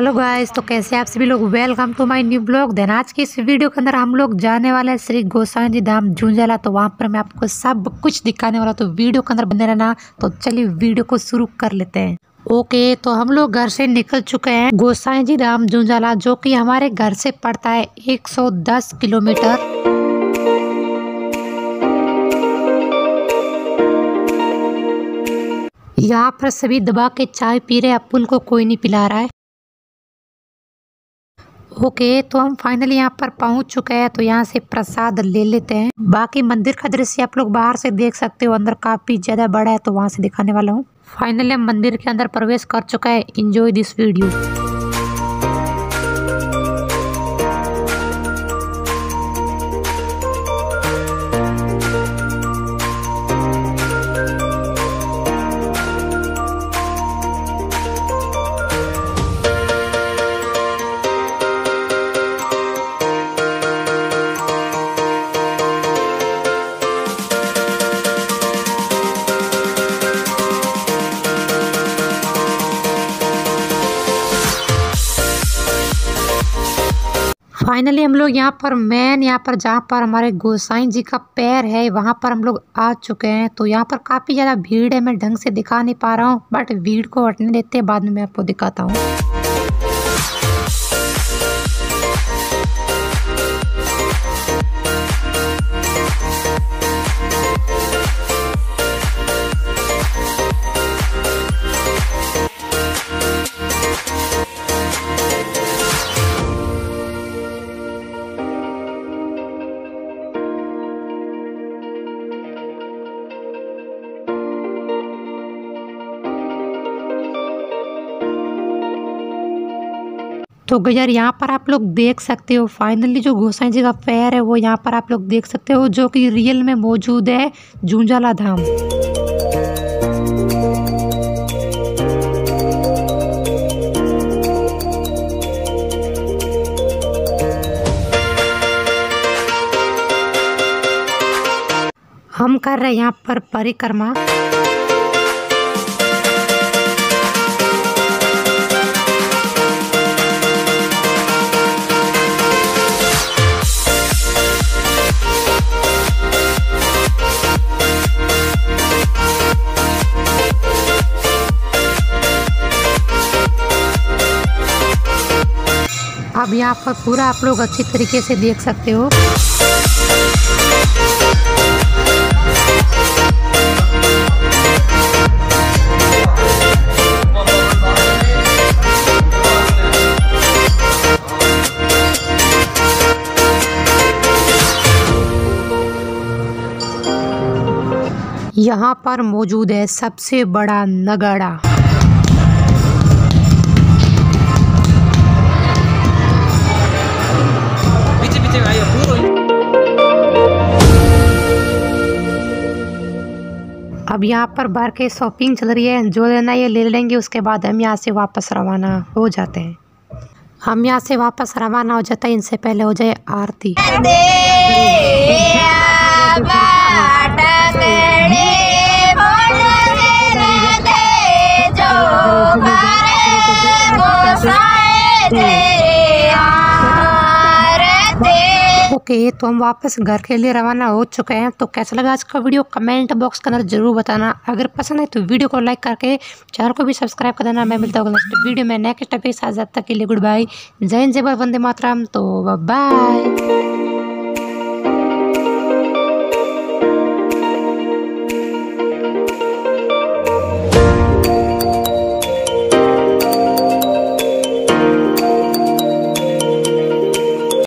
Hello guys तो कैसे आप सभी लोग? Welcome to my new blog then आज की इस वीडियो के अंदर हम लोग जाने वाले हैं श्री गोसाई जी धाम झुंझला। तो वहाँ पर मैं आपको सब कुछ दिखाने वाला तो वीडियो के अंदर बने रहना। तो चलिए वीडियो को शुरू कर लेते हैं। ओके तो हम लोग घर से निकल चुके हैं गोसाई जी धाम झुंझला, जो कि हमारे घर से पड़ता है 110 किलोमीटर। यहाँ पर सभी दबा के चाय पी रहे अपुन को कोई नहीं पिला रहा है। ओके तो हम फाइनली यहाँ पर पहुँच चुके हैं तो यहाँ से प्रसाद ले लेते हैं। बाकी मंदिर का दृश्य आप लोग बाहर से देख सकते हो, अंदर काफ़ी ज़्यादा बड़ा है तो वहाँ से दिखाने वाला हूँ। फाइनली हम मंदिर के अंदर प्रवेश कर चुका है। इंजॉय दिस वीडियो फाइनली हम लोग यहाँ पर मैन यहाँ पर जहाँ पर हमारे गोसाई जी का पैर है, वहाँ पर हम लोग आ चुके हैं। तो यहाँ पर काफ़ी ज़्यादा भीड़ है, मैं ढंग से दिखा नहीं पा रहा हूँ बट भीड़ को हटने देते बाद में मैं आपको दिखाता हूँ। तो गजर यहाँ पर आप लोग देख सकते हो फाइनली जो गोसाई जी का पैर है, वो यहाँ पर आप लोग देख सकते हो, जो कि रियल में मौजूद है, झुंझाला धाम। हम कर रहे हैं यहाँ पर परिक्रमा। अब यहाँ पर पूरा आप लोग अच्छी तरीके से देख सकते हो। यहाँ पर मौजूद है सबसे बड़ा नगाड़ा। अब यहाँ पर बाहर के शॉपिंग चल रही है, जो लेना ये ले लेंगे, उसके बाद हम यहाँ से वापस रवाना हो जाते हैं। हम यहाँ से वापस रवाना हो जाता है, इनसे पहले हो जाए आरती। ओके okay, तो हम वापस घर के लिए रवाना हो चुके हैं। तो कैसा लगा आज का वीडियो? कमेंट बॉक्स के अंदर ज़रूर बताना। अगर पसंद है तो वीडियो को लाइक करके चैनल को भी सब्सक्राइब कर देना। मैं मिलता हूँ नेक्स्ट वीडियो में। नेक्स्ट टॉपिक साथ तक के लिए गुड बाय। जय जय वंदे मातरम। तो बाय।